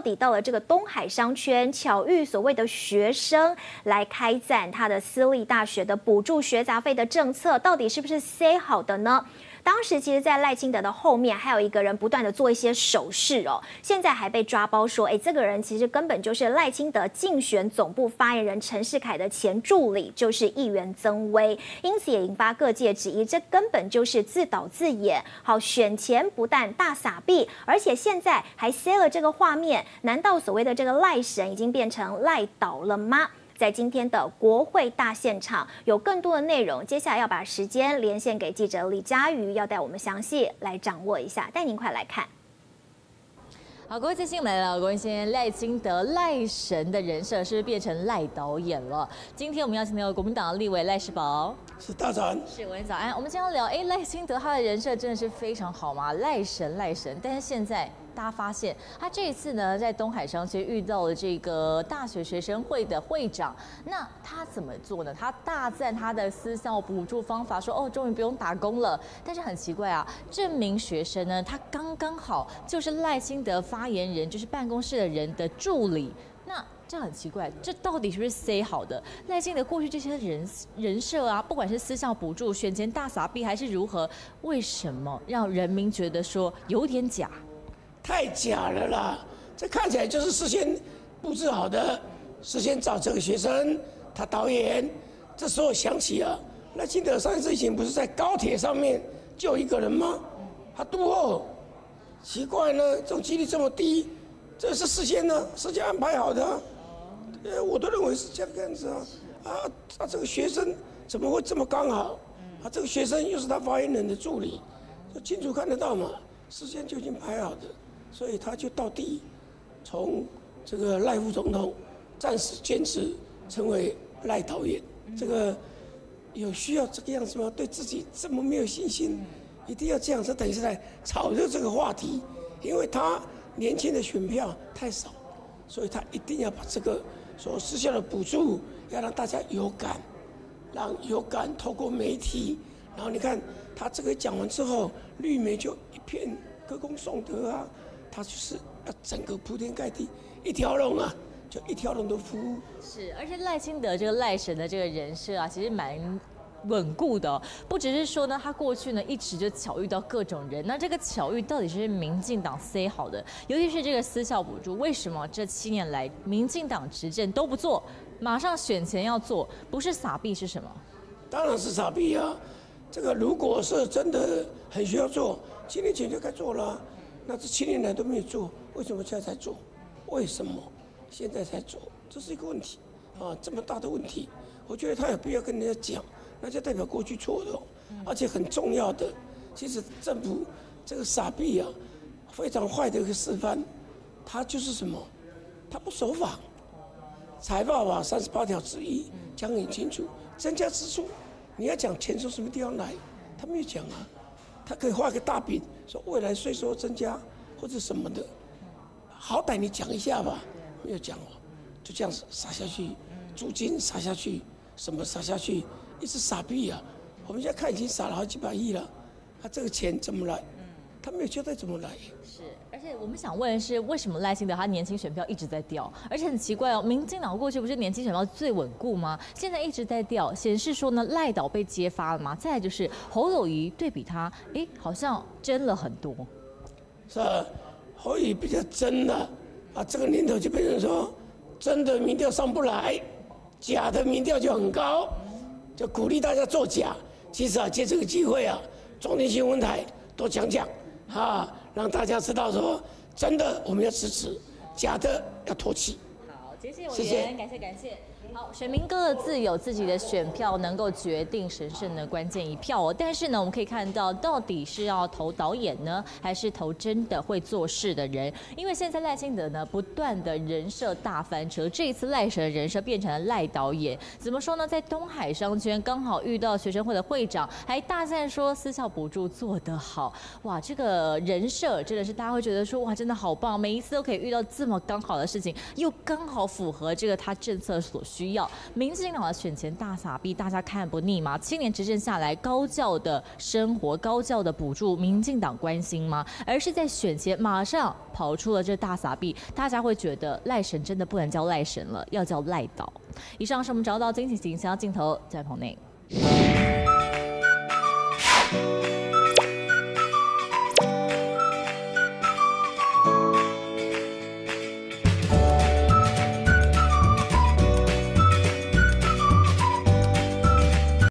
到底到了这个东海商圈，巧遇所谓的学生来开展他的私立大学的补助学杂费的政策，到底是不是 say 好的呢？当时其实，在赖清德的后面还有一个人不断的做一些手势哦，现在还被抓包说，哎，这个人其实根本就是赖清德竞选总部发言人陈世凯的前助理，就是议员曾威，因此也引发各界质疑，这根本就是自导自演。好，选前不但大撒币，而且现在还塞了这个画面，难道所谓的这个赖神已经变成赖倒了吗？在今天的国会大现场有更多的内容，接下来要把时间连线给记者李佳瑜，要带我们详细来掌握一下，带您快来看。好，各位最新来了，关心赖清德赖神的人设是不是变成赖导演了？今天我们邀请到国民党立委赖世宝，是大早安，是文早安。我们今天聊，哎，赖清德他的人设真的是非常好吗？赖神赖神，但是现在。大家发现，他这一次呢，在东海商圈遇到了这个大学学生会的会长，那他怎么做呢？他大赞他的私校补助方法，说哦，终于不用打工了。但是很奇怪啊，这名学生呢，他刚刚好就是赖清德发言人，就是办公室的人的助理。那这很奇怪，这到底是不是塞好的？赖清德过去这些人人设啊，不管是私校补助、选前大撒币还是如何，为什么让人民觉得说有点假？太假了啦！这看起来就是事先布置好的，事先找这个学生，他导演。这时候想起了，那清德上一次以前不是在高铁上面救一个人吗？他渡后，奇怪呢，这种几率这么低，这是事先呢，事先安排好的。呃，我都认为是这个样子啊。啊，他这个学生怎么会这么刚好？啊，这个学生又是他发言人的助理，就清楚看得到嘛，事先就已经排好的。所以他就到底从这个赖副总统暂时坚持成为赖导演，这个有需要这个样子吗？对自己这么没有信心，一定要这样子，等于是在炒热这个话题，因为他年轻的选票太少，所以他一定要把这个所失效的补助要让大家有感，让有感透过媒体，然后你看他这个讲完之后，绿媒就一片歌功颂德啊。他就是要整个铺天盖地一条龙啊，就一条龙的服务。是，而且赖清德这个赖神的这个人设啊，其实蛮稳固的。不只是说呢，他过去呢一直就巧遇到各种人，那这个巧遇到底是民进党塞好的？尤其是这个私校补助，为什么这七年来民进党执政都不做，马上选前要做，不是傻逼是什么？当然是傻逼啊！这个如果是真的很需要做，七年前就该做了。那这七年来都没有做，为什么现在才做？为什么现在才做？这是一个问题啊，这么大的问题，我觉得他有必要跟人家讲，那就代表过去错了，而且很重要的，其实政府这个傻逼啊，非常坏的一个示范，他就是什么？他不守法，财报法三十八条之一讲很清楚，增加支出，你要讲钱从什么地方来，他没有讲啊。他可以画个大饼，说未来税收增加或者什么的，好歹你讲一下吧，没有讲哦，就这样子撒下去，租金撒下去，什么撒下去，一直撒币啊！我们现在看已经撒了好几百亿了，他这个钱怎么来？他没有交代怎么来。是，而且我们想问的是，为什么赖清德他年轻选票一直在掉？而且很奇怪哦，民进党过去不是年轻选票最稳固吗？现在一直在掉，显示说呢赖导被揭发了吗？再来就是侯友谊对比他，哎，好像真了很多。是啊，侯友谊比较真的啊，这个年头就变成说，真的民调上不来，假的民调就很高，就鼓励大家作假。其实啊，借这个机会啊，中天新闻台多讲讲。啊，让大家知道说，真的我们要支持，假的要唾弃。好，谢谢委员，感谢感谢。好，选民各自有自己的选票，能够决定神圣的关键一票哦。但是呢，我们可以看到，到底是要投导演呢，还是投真的会做事的人？因为现在赖清德呢，不断的人设大翻车，这一次赖神的人设变成了赖导演。怎么说呢？在东海商圈刚好遇到学生会的会长，还大赞说私校补助做得好。哇，这个人设真的是大家会觉得说，哇，真的好棒，每一次都可以遇到这么刚好的事情，又刚好符合这个他政策所。需需要。民进党的选前大傻逼，大家看不腻吗？七年执政下来，高教的生活、高教的补助，民进党关心吗？而是在选前马上跑出了这大傻逼，大家会觉得赖神真的不能叫赖神了，要叫赖岛。以上是我们找到惊喜行销镜头，在棚内。